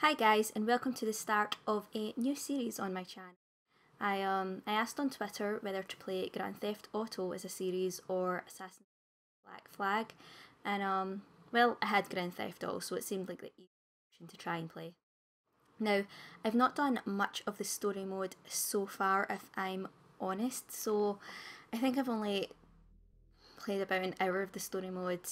Hi guys and welcome to the start of a new series on my channel. I um I asked on Twitter whether to play Grand Theft Auto as a series or Assassin's Black Flag and um well I had Grand Theft Auto so it seemed like the easy option to try and play. Now I've not done much of the story mode so far if I'm honest so I think I've only played about an hour of the story mode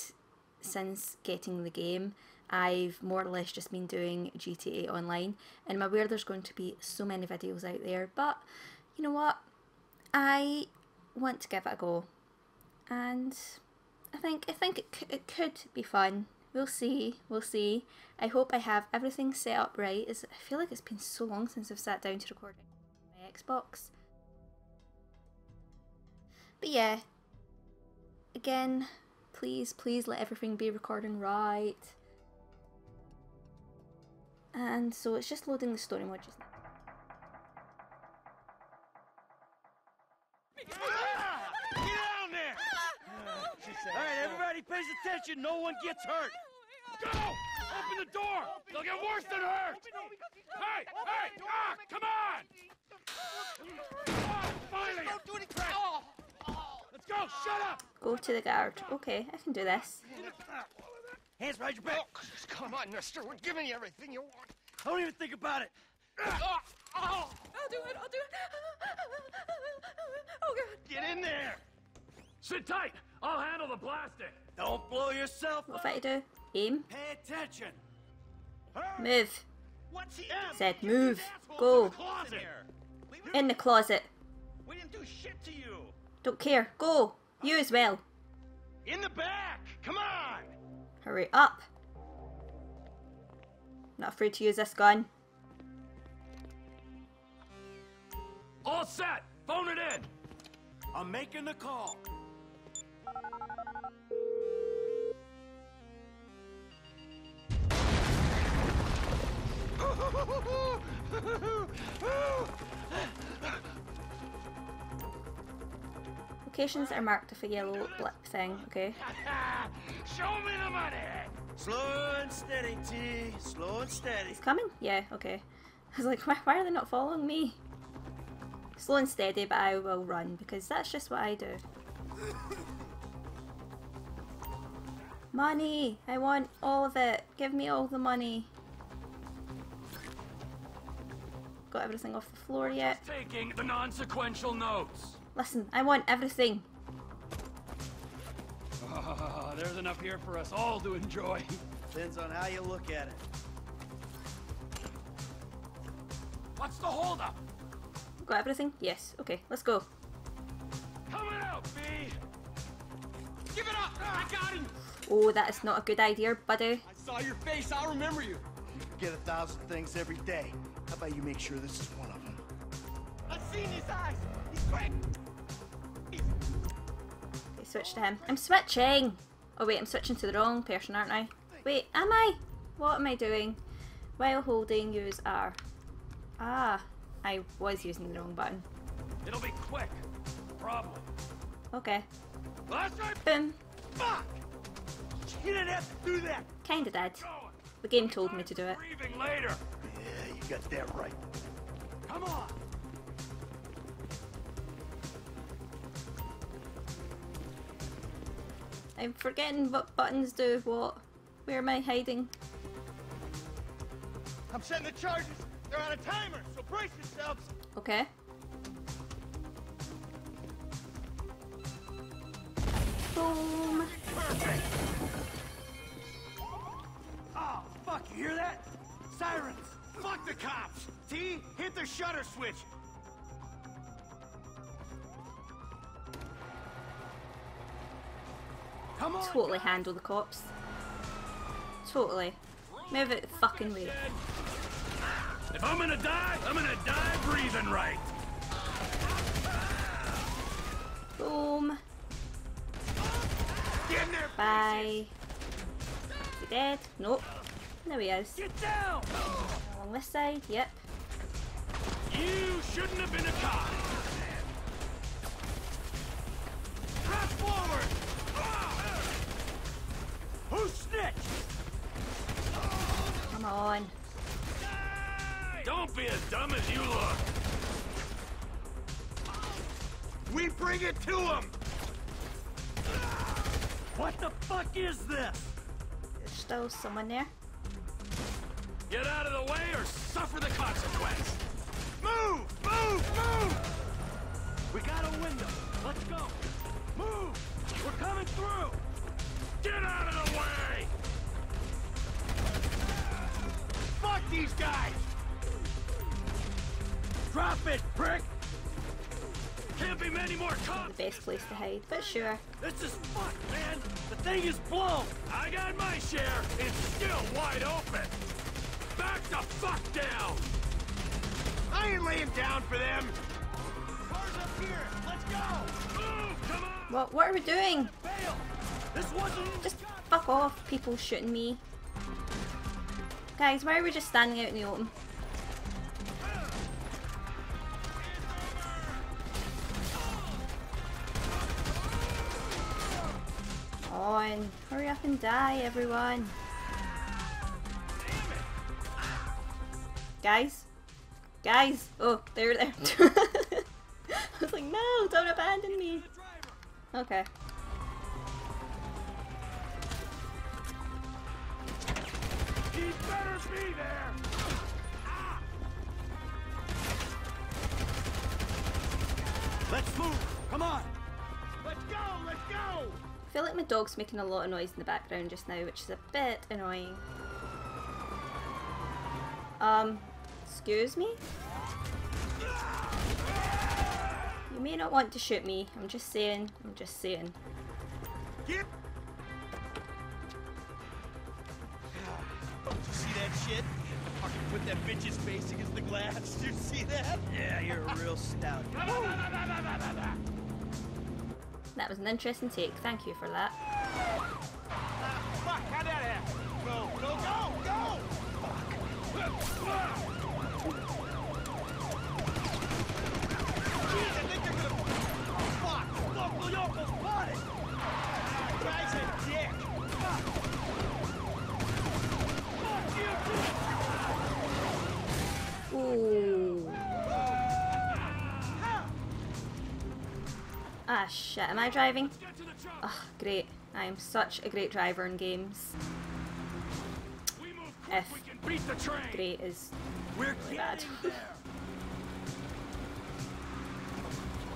since getting the game I've more or less just been doing GTA Online, and I'm aware there's going to be so many videos out there, but you know what? I want to give it a go, and I think I think it, it could be fun. We'll see, we'll see. I hope I have everything set up right. Is I feel like it's been so long since I've sat down to record my Xbox. But yeah, again, please, please let everything be recording right. And so it's just loading the story mode just now. Get down there! Alright, everybody pays attention. No one gets hurt. Go! Open the door! They'll get worse than hurt! Hey! Hey! Ah! Come on! Oh, finally! Don't do any crap! Let's go! Shut up! Go to the guard. Okay, I can do this. Hands behind your back. Oh, come on, mister. We're giving you everything you want. Don't even think about it. Oh, oh, I'll do it. I'll do it. Oh, God. get in there. Sit tight. I'll handle the blasting. Don't blow yourself What up. have I to do? Aim. Pay attention. Move. What's he Said move. Go. Closet. In the closet. We didn't do shit to you. Don't care. Go. You as well. In the back. Come on. Hurry up. Not afraid to use this gun. All set. Phone it in. I'm making the call. Locations are marked with a yellow blip thing, okay? Show me the money. Slow and steady, T. Slow and steady. It's coming? Yeah, okay. I was like, why, why are they not following me? Slow and steady, but I will run because that's just what I do. Money! I want all of it. Give me all the money. Got everything off the floor yet? Taking the non-sequential notes. Listen, I want everything. Ah, there's enough here for us all to enjoy. Depends on how you look at it. What's the holdup? Got everything? Yes. Okay, let's go. Coming out, B. Give it up. I got him. Oh, that is not a good idea, buddy. I saw your face. I'll remember you. You forget a thousand things every day. How about you make sure this is one of them? I've seen his eyes. He's quick. He's switch to him. I'm switching! Oh wait, I'm switching to the wrong person, aren't I? Wait, am I? What am I doing? While holding, use R. Ah, I was using the wrong button. It'll be quick. Probably. Okay. last time. Boom. Fuck. You didn't have to do that. Kinda did. The game told me to do it. Breathing later. Yeah, you got that right. Come on. I'm forgetting what buttons do what. Where am I hiding? I'm setting the charges. They're on a timer, so brace yourselves. Okay. Boom. Perfect. Oh, fuck, you hear that? Sirens. Fuck the cops. T, hit the shutter switch. Totally handle the cops. Totally. Move it fucking way. If I'm gonna die, I'm gonna die breathing right. Boom. Get in there. Bye. Is he dead? Nope. There he is. Get down. Along this side, yep. You shouldn't have been a cop. Come on. Don't be as dumb as you look. We bring it to him! What the fuck is this? There's still someone there. Get out of the way or suffer the consequence. Move! Move! Move! We got a window. Let's go. Move! We're coming through. Get out of the these guys! Drop it, prick! Can't be many more The best place to hide, but sure. This is fucked, man. The thing is blown. I got my share. It's still wide open. Back the fuck down. I ain't laying down for them! Cars up here! Let's go! Move! Come on! What, what are we doing? Bail! This wasn't Just fuck off, people shooting me. Guys, why are we just standing out in the open? On, hurry up and die, everyone. Guys? Guys? Oh, they're there. I was like, no, don't abandon me. Okay. He better be there! Let's move! Come on! Let's go! Let's go! I feel like my dog's making a lot of noise in the background just now, which is a bit annoying. Um, excuse me? You may not want to shoot me. I'm just saying. I'm just saying. Get! Shit? Fucking put that bitch's face against the glass. Did you see that? Yeah, you're a real stout. That was an interesting take. Thank you for that. Fuck, how'd that happen? Go, go, go, go! Jeez, I think they're gonna... Fuck! Look, Loyoko's spotted! Ah, guy's a dick! Fuck! Fuck you, Ooh. Ah, shit. Am I driving? Get to the truck. Ah, great. I am such a great driver in games. we move quick. F. We can beat the train. Great is We're really bad.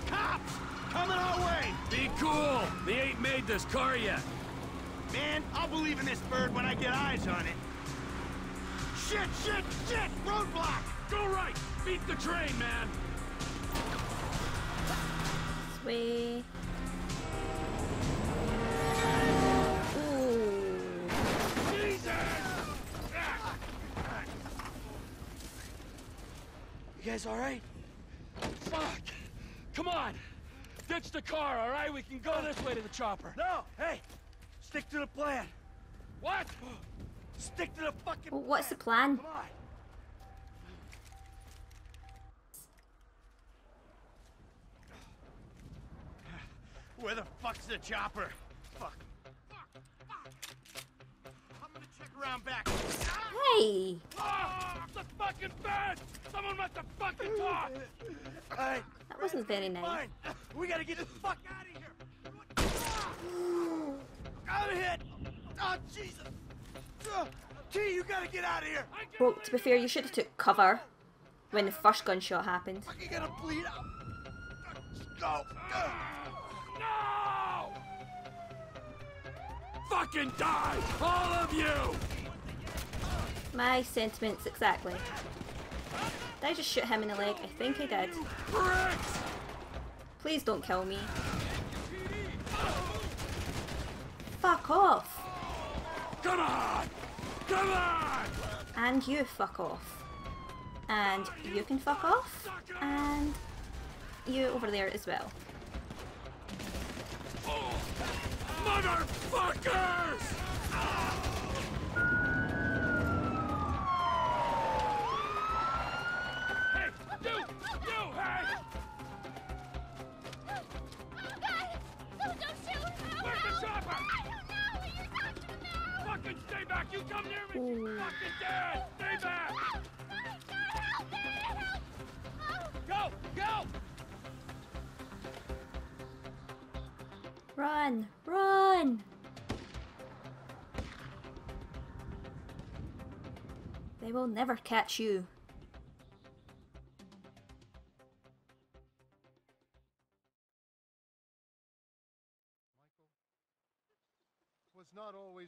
Cops! Coming our way! Be cool. They ain't made this car yet. Man, I'll believe in this bird when I get eyes on it. Shit, shit, shit! Roadblock! Go right. Beat the train, man. This way. Jesus! You guys alright? Fuck! Come on! Ditch the car, all right? We can go this way to the chopper. No! Hey! Stick to the plan! What? Stick to the fucking Well, what's the plan. plan? Come on! Where the fuck's the chopper? Fuck. Fuck. Fuck. I'm gonna check around back. Hey! Ah! The fucking bed! Someone must have fucking talked! Alright, That wasn't very nice. fine. We gotta get the fuck out of here. I'm hit. Oh, Jesus. Uh, you gotta get out of here. Well, to be fair, you should have took cover when the first gunshot happened. You're gonna bleed out. Uh, No! Fucking die! All of you! My sentiments exactly. Did I just shoot him in the leg? I think I did. Please don't kill me. Fuck off! Come on! Come on! And you fuck off. And you can fuck off. And you over there as well. Oh, motherfuckers! Stay back! You come near me! You're fucking dead! Stay back! Go! Go! Run! Run! They will never catch you.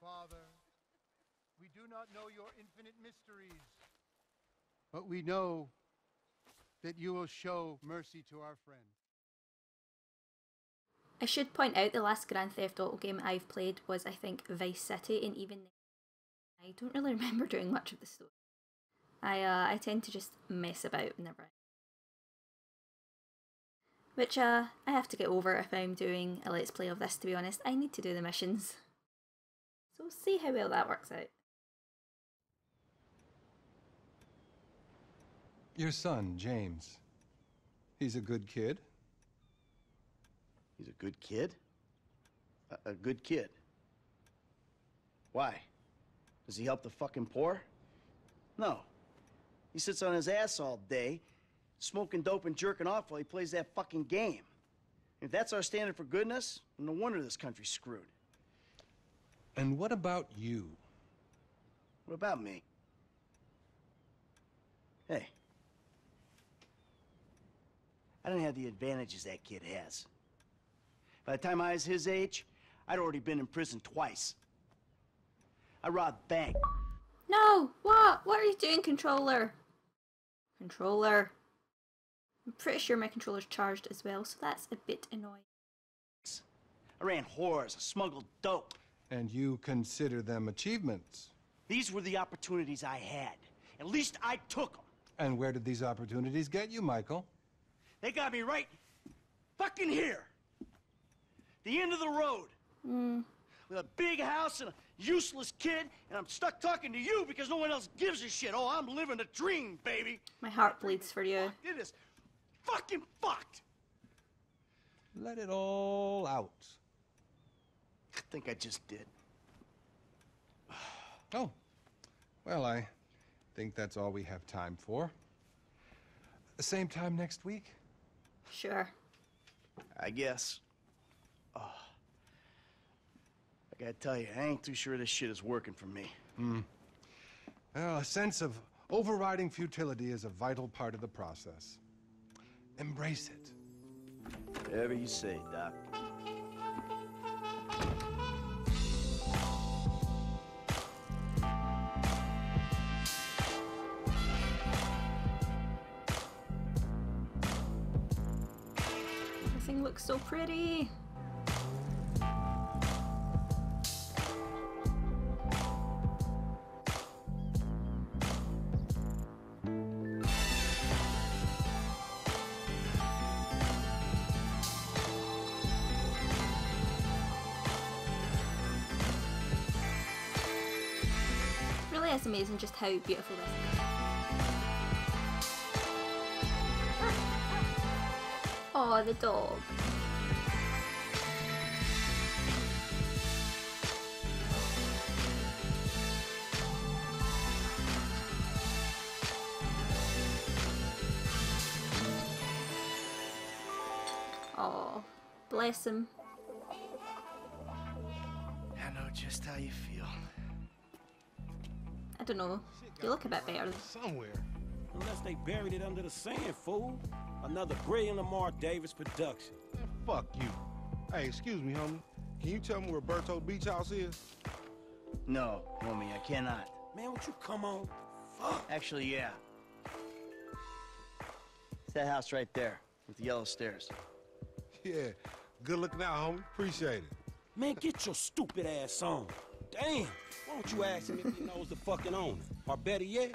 Father, we do not know your infinite mysteries, but we know that you will show mercy to our friend. I should point out the last Grand Theft Auto game I've played was, I think, Vice City, and even I don't really remember doing much of the story. I uh, I tend to just mess about whenever. I... Which uh, I have to get over if I'm doing a let's play of this. To be honest, I need to do the missions. So we'll see how well that works out. Your son, James. He's a good kid. He's a good kid? A, a good kid? Why? Does he help the fucking poor? No. He sits on his ass all day, smoking dope and jerking off while he plays that fucking game. If that's our standard for goodness, no wonder this country's screwed. And what about you? What about me? Hey. I don't have the advantages that kid has. By the time I was his age, I'd already been in prison twice. I robbed bank. No! What? What are you doing, controller? Controller. I'm pretty sure my controller's charged as well, so that's a bit annoying. I ran whores, I smuggled dope. And you consider them achievements. These were the opportunities I had. At least I took them. And where did these opportunities get you, Michael? They got me right fucking here. The end of the road. Hmm. With a big house and a useless kid, and I'm stuck talking to you because no one else gives a shit. Oh, I'm living a dream, baby. My heart bleeds for you. Fuck, It is fucking fucked. Let it all out. I think I just did. Oh, well, I think that's all we have time for. The same time next week? Sure. I guess. Oh. I gotta tell you, I ain't too sure this shit is working for me. Hmm. Well, a sense of overriding futility is a vital part of the process. Embrace it. Whatever you say, Doc. Looks so pretty. Really is amazing just how beautiful this is. Oh, the dog. Oh, bless him. I know just how you feel. I don't know. You look a bit better. Somewhere. Unless they buried it under the sand, fool. Another brilliant Lamar Davis production. Man, fuck you. Hey, excuse me, homie. Can you tell me where Berto Beach House is? No, homie, I cannot. Man, would you come on? Fuck. Actually, yeah. It's that house right there with the yellow stairs. Yeah. Good looking out, homie. Appreciate it. Man, get your stupid ass on. Damn. Why don't you ask him if he knows the fucking owner? Or better yet,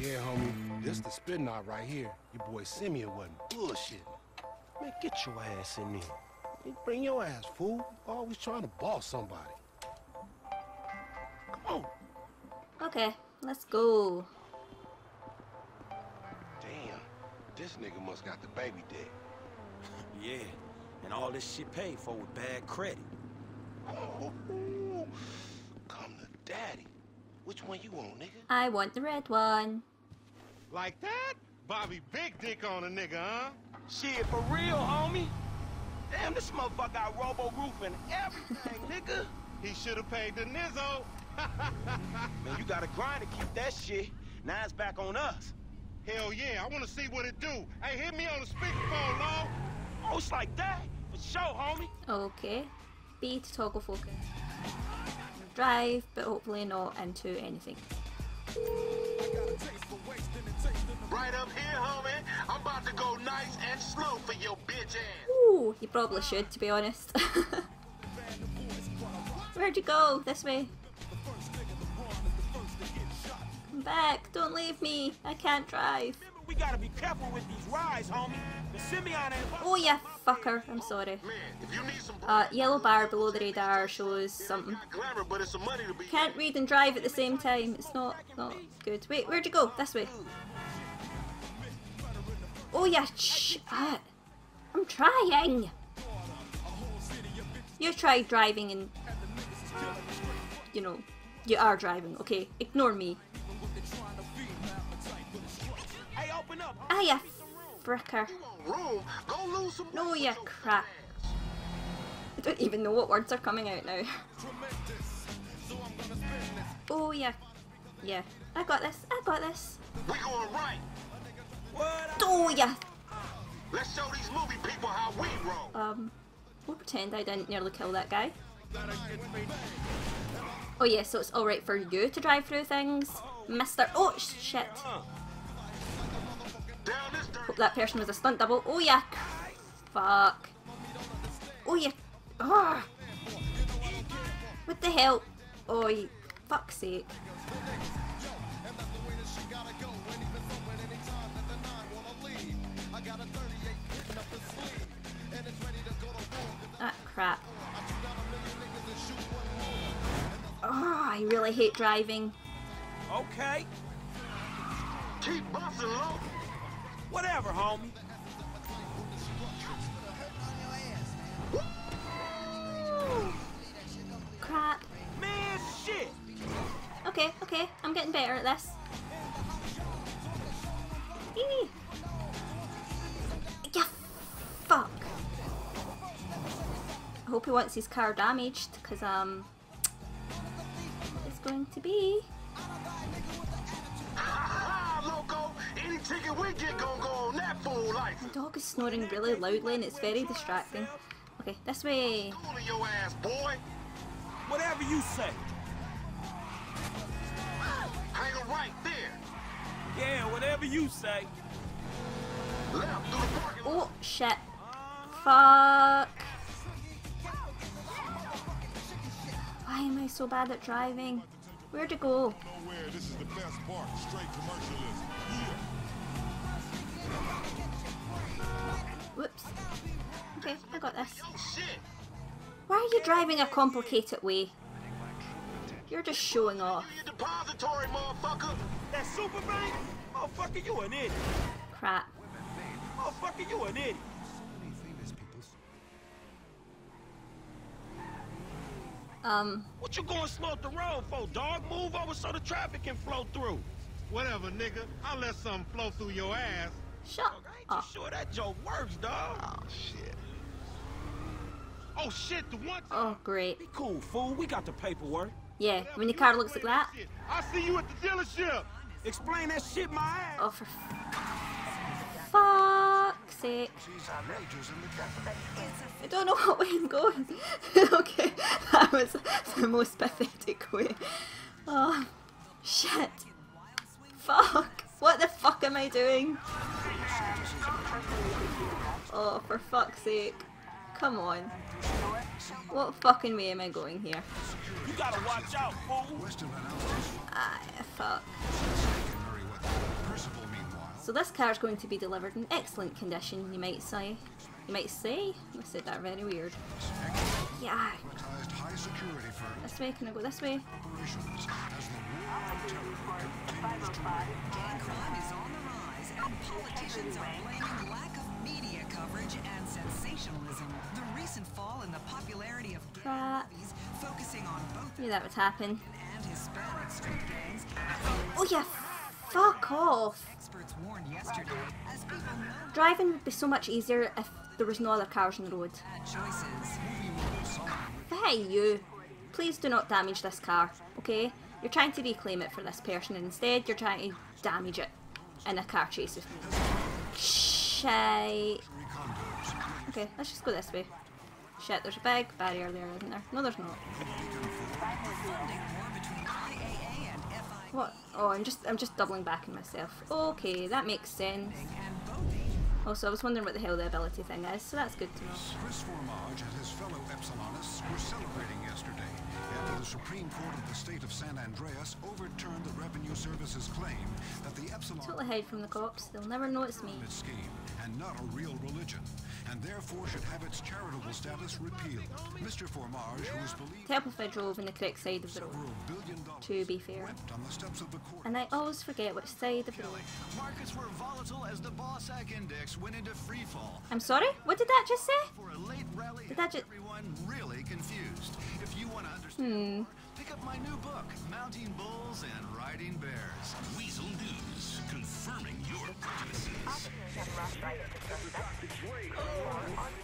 Yeah, homie. This the spin knot right here. Your boy Simeon wasn't bullshit. Man, get your ass in there. You bring your ass, fool. Always trying to boss somebody. Come on. Okay, let's go. Damn. This nigga must got the baby dick. Yeah, and all this shit paid for with bad credit. Oh, come to daddy. Which one you want, nigga? I want the red one. Like that? Bobby big dick on a nigga, huh? Shit, for real, homie. Damn, this motherfucker got robo roof and everything, nigga. He should have paid the nizzo. Man, you gotta grind to keep that shit. Now it's back on us. Hell yeah, I want to see what it do. Hey, hit me on the speakerphone, Law. Oh, it's like that? For sure, homie. Okay. B to toggle focus. Drive, but hopefully not into anything. Right up here, homie. I'm about to go nice and slow for your bitch ass. Ooh, you probably should, to be honest. Where'd you go? This way. Come back. Don't leave me. I can't drive. We gotta be careful with these rides, homie. The Simeon ain't... Oh, yeah, fucker. I'm sorry. Man, if you need some Uh, yellow bar below the radar shows something. glamour, but it's some money to be Can't read and drive at the same time. It's not not good. Wait, where'd you go? This way. Oh yeah. Ah, I'm trying. You tried driving and you know you are driving. Okay, ignore me. Ah, ya fricker. No, you crap. I don't even know what words are coming out now. Oh yeah, yeah. I got this. I got this. We going right. Oh yeah. Let's show these movie people how we roll. Um, we'll pretend I didn't nearly kill that guy. Oh yeah, so it's alright for you to drive through things, Mister. Oh shit! Hope that person was a stunt double. Oh yeah. Fuck. Oh yeah. Ah. What the hell? Oh, fuck's sake. Crap. Oh, I really hate driving. Okay. Keep busting low. Whatever, homie. Crap. Man, shit. Okay, okay, I'm getting better at this. Eee. Hope he wants his car damaged, because, um, it's going to be. Ah, loco. Any ticket we get gon' go on that fool life. My dog is snoring really loudly and it's very distracting. Okay, this way. Ass. Whatever you say. Hang 'em right there. Yeah, whatever you say. Left through the parking lot. Oh, shit. Fuck. Why am I so bad at driving? Where to go? Nowhere, this is the best part. Straight commercialist. Whoops. Okay, I got this. Why are you driving a complicated way? You're just showing off. Depository, motherfucker. That super bank? Motherfucker, you an idiot. Crap. Motherfucker, you an idiot. Um, What you going slow up the road for, dog? Move over so the traffic can flow through. Whatever, nigga. I'll let something flow through your ass. shut Dog, I ain't too sure that joke works, dog. Oh, shit. Oh, shit, the one Oh, great. Be cool, fool. We got the paperwork. Yeah, when your car looks like that. Shit. I see you at the dealership. Explain that shit my ass. Oh, for fuck's sake. I don't know what way I'm going. okay, that was the most pathetic way. Oh, shit. Fuck. What the fuck am I doing? Oh, for fuck's sake. Come on. What fucking way am I going here? You gotta watch out, fool! Ah, fuck. So this car's going to be delivered in excellent condition, you might say. You might say? I said that very weird. Yeah. This way, can I go this way? Gang crime is on the rise, and politicians are blaming lack of media coverage and sensationalism. The recent fall in the popularity of gang Crap. movies, focusing on both Knew that would happen. and Hispanic street gangs, Oh yeah, fuck off. Experts warned yesterday, as people know Driving would be so much easier if there was no other cars on the road. Hey you, please do not damage this car, okay? You're trying to reclaim it for this person and instead you're trying to damage it in a car chase with me. Shite. Okay, let's just go this way. Shit, there's a big barrier there, isn't there? No, there's not. What? Oh, I'm just I'm just doubling back on myself. Okay, that makes sense. Also, I was wondering what the hell the ability thing is, so that's good to know. Chris Formage and his fellow Epsilonists were celebrating yesterday after the Supreme Court of the state of San Andreas overturned the Revenue Service's claim that the Epsilon Totally hide from the cops. They'll never notice me. scheme and not a real religion, and therefore should have its charitable status repealed. Mr. Formage, who is believed To help if I drove on the correct side of the road. several billion dollars To be fair. on the steps of the court. And I always forget which side of the road. Markets were volatile as the BAWSAQ Index went into free fall. I'm sorry? What did that just say? For a late rally, Did that just... everyone really confused. If you want to understand Hmm. more, pick up my new book, Mounting Bulls and Riding Bears. Weazel News, confirming your prejudices.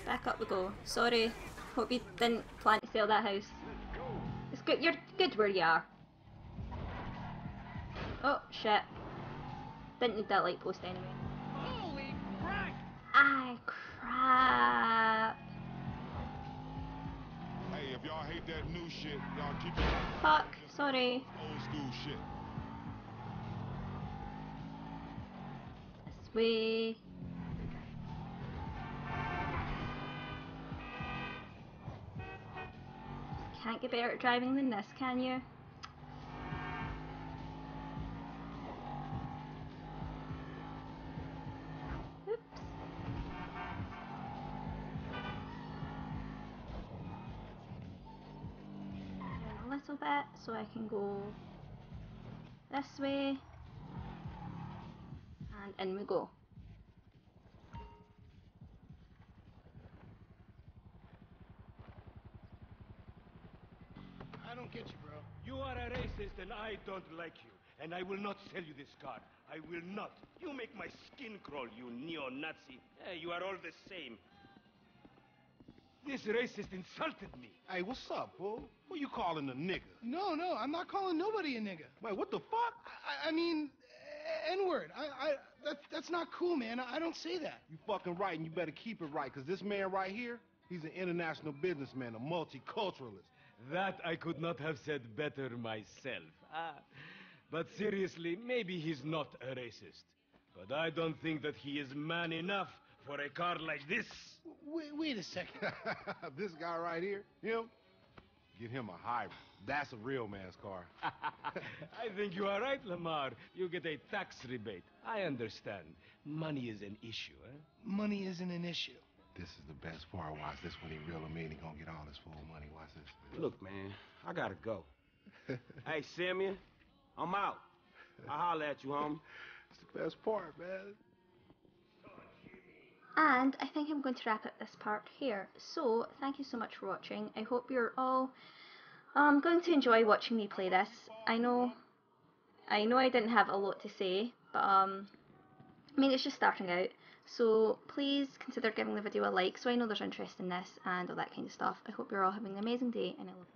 Back up we go. Sorry. Hope you didn't plan to sell that house. It's good. You're good where you are. Oh, shit. Didn't need that light post anyway. Holy crap! Crap. Hey, if y'all hate that new shit, y'all keep it Fuck. Sorry. old school shit. This way. Can't get better at driving than this, can you? So I can go this way and in we go. I don't get you, bro. You are a racist and I don't like you. And I will not sell you this car. I will not. You make my skin crawl, you neo-Nazi. Hey, you are all the same. This racist insulted me. Hey, what's up, fool? Who you calling a nigga? No, no, I'm not calling nobody a nigga. Wait, what the fuck? I, I mean, N-word. I, I, that, that's not cool, man. I, I don't say that. You fucking right, and you better keep it right, because this man right here, he's an international businessman, a multiculturalist. That I could not have said better myself. Ah, but seriously, maybe he's not a racist. But I don't think that he is man enough for a car like this. Wait, wait a second. this guy right here, him, get him a hybrid. That's a real man's car. I think you are right, Lamar. You get a tax rebate. I understand. Money is an issue, eh? Money isn't an issue. This is the best part. Watch this when he real him in. He gonna get all his full money. Watch this. Look, man, I gotta go. hey, Simeon, I'm out. I'll holler at you, homie. It's the best part, man. And I think I'm going to wrap up this part here. So, thank you so much for watching. I hope you're all um, going to enjoy watching me play this. I know, I know I didn't have a lot to say, but um, I mean it's just starting out. So please consider giving the video a like so I know there's interest in this and all that kind of stuff. I hope you're all having an amazing day and I love you.